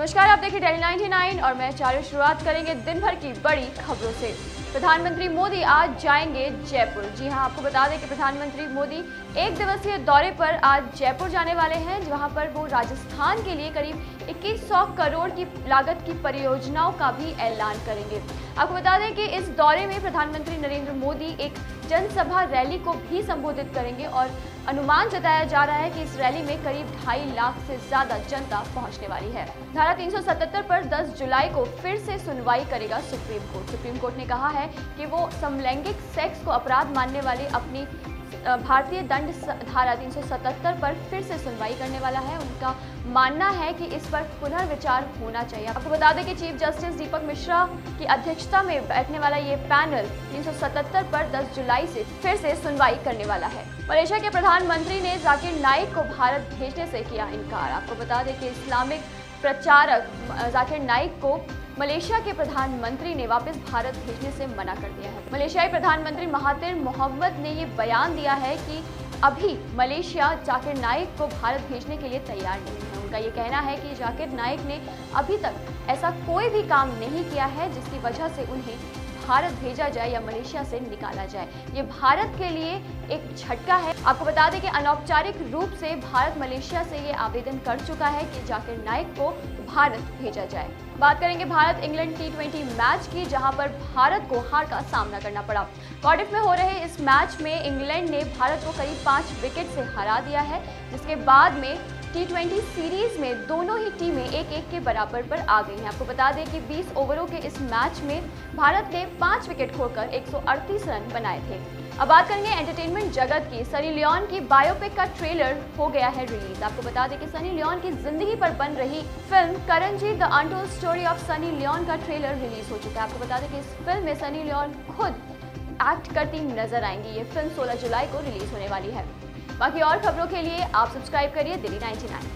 नमस्कार, आप देखिए डेली 99 और मैं चारों शुरुआत करेंगे दिन भर की बड़ी खबरों से। प्रधानमंत्री मोदी आज जाएँगे जयपुर। जी हाँ, आपको बता दें कि प्रधानमंत्री मोदी एक दिवसीय दौरे पर आज जयपुर जाने वाले हैं, जहाँ पर वो राजस्थान के लिए करीब 2100 करोड़ की लागत की परियोजनाओं का भी ऐलान करेंगे। आपको बता दें कि इस दौरे में प्रधानमंत्री नरेंद्र मोदी एक जनसभा रैली को भी संबोधित करेंगे और अनुमान जताया जा रहा है कि इस रैली में करीब ढाई लाख से ज़्यादा जनता पहुँचने वाली है। धारा 377 पर 10 जुलाई को फिर से सुनवाई करेगा सुप्रीम कोर्ट। सुप्रीम कोर्ट ने कहा है कि वो समलैंगिक सेक्स को अपराध मानने वाले अपनी भारतीय दंड धारा 377 पर फिर से सुनवाई करने वाला है। उनका मानना है कि इस पर पुनर्विचार होना चाहिए। आपको बता दें कि चीफ जस्टिस दीपक मिश्रा की अध्यक्षता में बैठने वाला ये पैनल 377 पर 10 जुलाई से फिर से सुनवाई करने वाला है। मलेशिया के प्रधानमंत्री ने जाकिर नाइक को भारत भेजने से किया इनकार। आपको बता दें कि इस्लामिक प्रचारक जाकिर नाइक को मलेशिया के प्रधानमंत्री ने वापस भारत भेजने से मना कर दिया है। मलेशियाई प्रधानमंत्री महातिर मोहम्मद ने ये बयान दिया है कि अभी मलेशिया जाकिर नाइक को भारत भेजने के लिए तैयार नहीं है। उनका ये कहना है कि जाकिर नाइक ने अभी तक ऐसा कोई भी काम नहीं किया है जिसकी वजह से उन्हें भारत भेजा जाए या मलेशिया से निकाला जाए। ये भारत के लिए एक झटका है। आपको बता दें कि अनौपचारिक रूप से भारत मलेशिया से ये आवेदन कर चुका है कि जाकिर नाइक को भारत भेजा जाए। बात करेंगे Bharat England T twenty match की, जहाँ पर भारत को हार का सामना करना पड़ा। कार्डिफ में हो रहे इस मैच में इंग्लैंड ने भारत को करीब पाँच विकेट से हरा दिया है, जिसके बाद में टी ट्वेंटी सीरीज़ में दोनों ही टीमें एक एक के बराबर पर आ गई हैं। आपको बता दें कि 20 ओवरों के इस मैच में भारत ने पाँच विकेट खोकर 138 रन बनाए थे। अब बात करेंगे एंटरटेनमेंट जगत की। सनी लियोन की बायोपिक का ट्रेलर हो गया है रिलीज़ आपको बता दें कि सनी लियोन की ज़िंदगी पर बन रही film Karenjit the untold story of Sunny Leone का ट्रेलर रिलीज़ हो चुका है। आपको बता दें कि इस फ़िल्म में सनी लियोन खुद एक्ट करती नज़र आएँगी। ये फ़िल्म 16 जुलाई को रिलीज़ होने वाली है। बाकी और खबरों के लिए आप सब्सक्राइब करिए दिल्ली 99